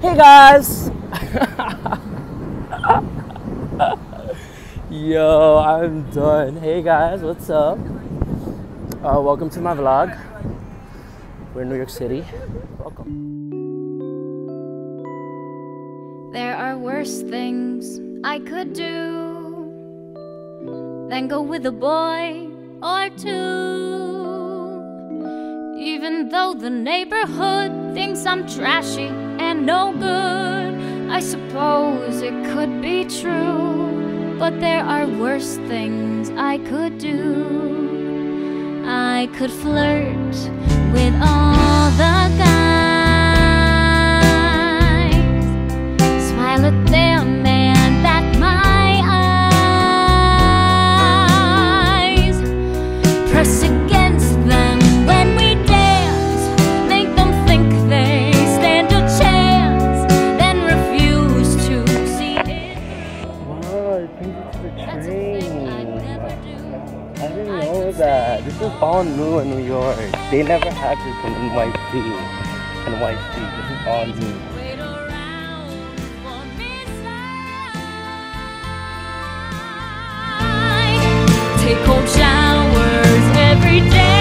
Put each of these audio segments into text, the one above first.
Hey guys! Yo, I'm done. Hey guys, what's up? Uh, welcome to my vlog. We're in New York City. Welcome. There are worse things I could do than go with a boy or two. Even though the neighborhood thinks I'm trashy and no good, I suppose it could be true. But there are worse things I could do. I could flirt with all the guys, smile at them all new in New York. They never had this in NYC. NYC. This is all new. Take cold showers every day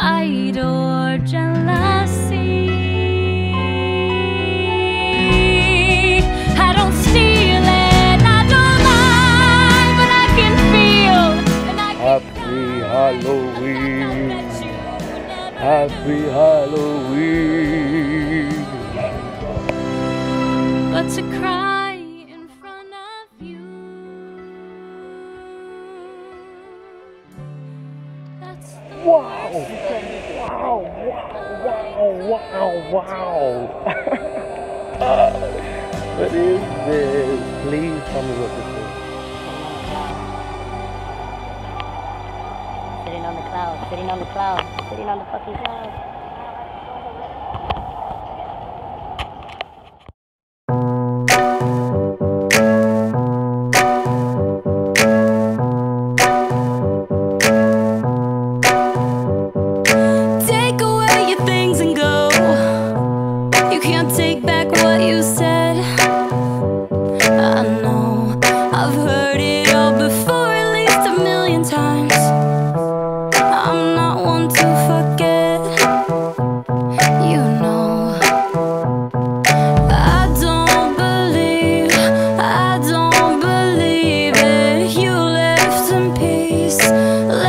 spite or jealousy. I don't steal and I don't lie, but I can feel and I can Happy Halloween. Happy Halloween. but to cry Wow. Wow. Wow. Wow. Wow. what is this? Please tell me what this is. Sitting on the cloud, sitting on the cloud, sitting on the fucking cloud. Oh.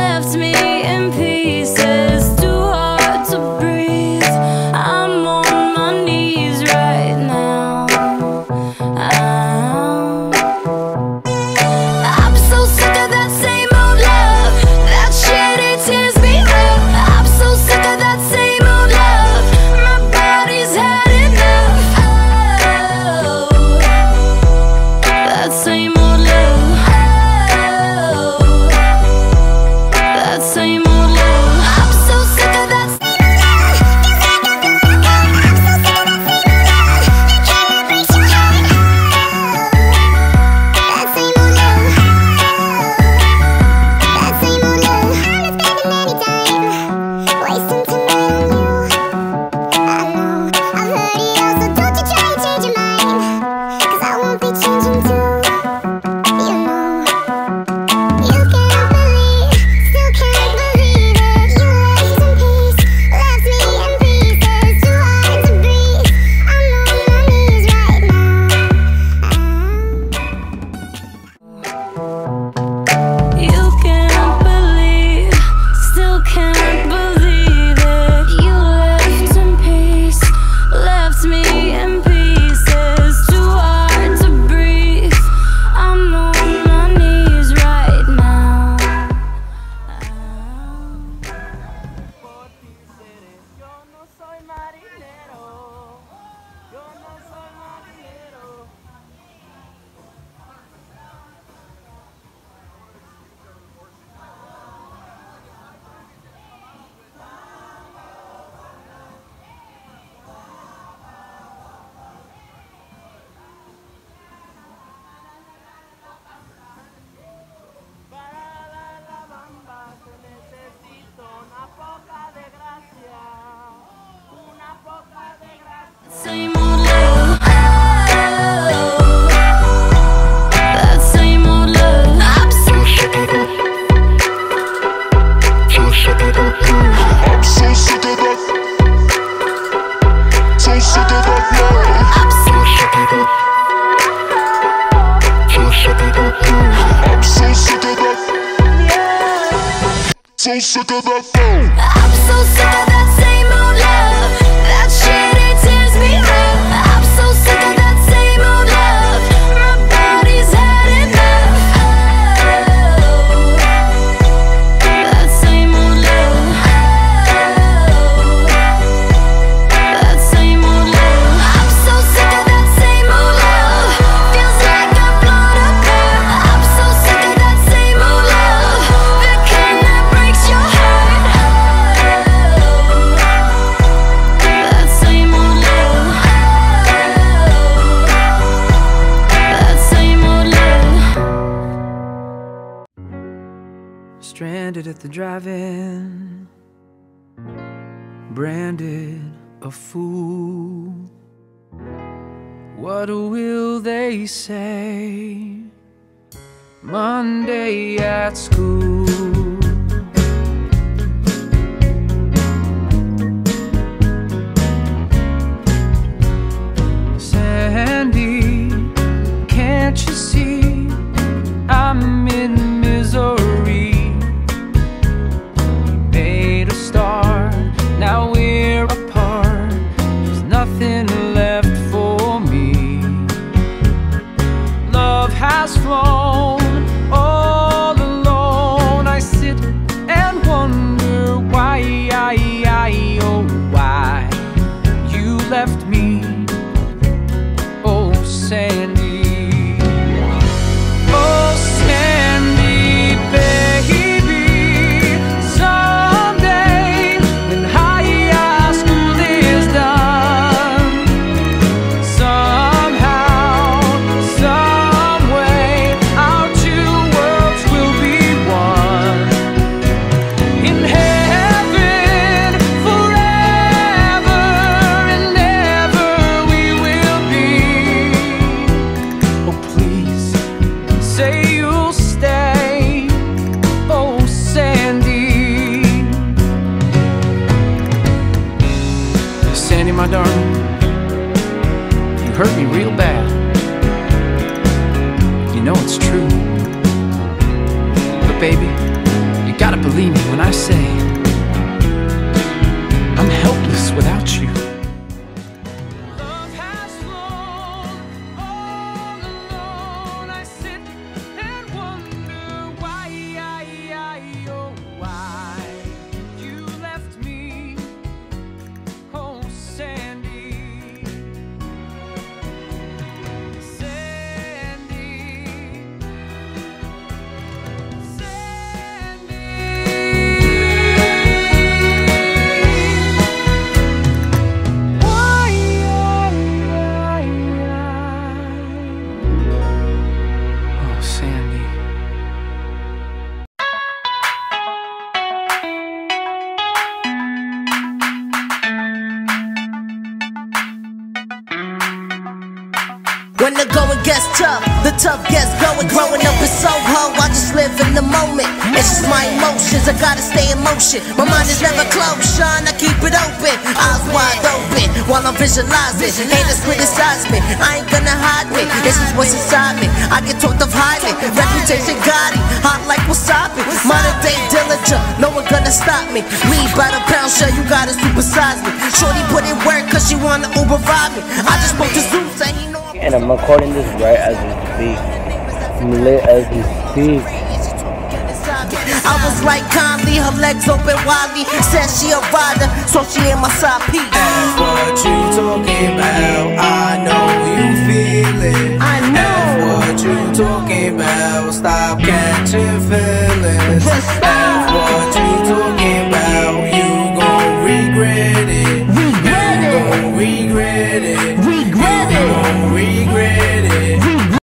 So sick of that phone. I'm so sick of that same old love. That shit At the drive-in, branded a fool. What will they say Monday at school? Tough, the tough gets going. Growing up is so Soho, I just live in the moment. It's just my emotions, I gotta stay in motion. My mind is never closed, Sean, I keep it open. Eyes wide open while I'm visualizing. Haters criticize me, I ain't gonna hide me. This is what's inside me. I get talked of highly. Reputation got it, hot like wasabi. Modern day diligent, no one gonna stop me. Lead by the pound, sure you gotta supersize me. Shorty put in work cause she wanna Uber ride me. I just spoke to Zeus and And I'm recording this right as we speak. I'm lit as we speak. I was like Conley, her legs open widely. Said she a rider, so she in my side piece. That's what you talking